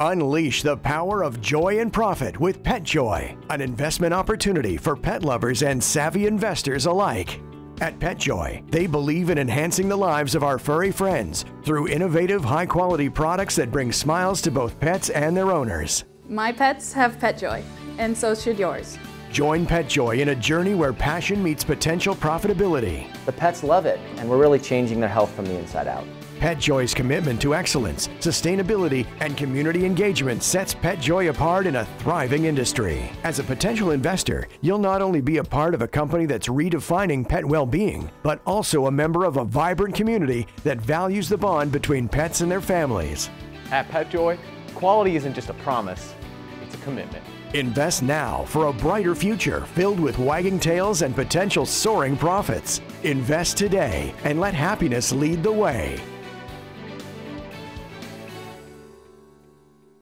Unleash the power of joy and profit with PetJoy, an investment opportunity for pet lovers and savvy investors alike. At PetJoy, they believe in enhancing the lives of our furry friends through innovative, high quality products that bring smiles to both pets and their owners. My pets have PetJoy, and so should yours. Join PetJoy in a journey where passion meets potential profitability. The pets love it, and we're really changing their health from the inside out. PetJoy's commitment to excellence, sustainability, and community engagement sets PetJoy apart in a thriving industry. As a potential investor, you'll not only be a part of a company that's redefining pet well being, but also a member of a vibrant community that values the bond between pets and their families. At PetJoy, quality isn't just a promise, it's a commitment. Invest now for a brighter future filled with wagging tails and potential soaring profits. Invest today and let happiness lead the way.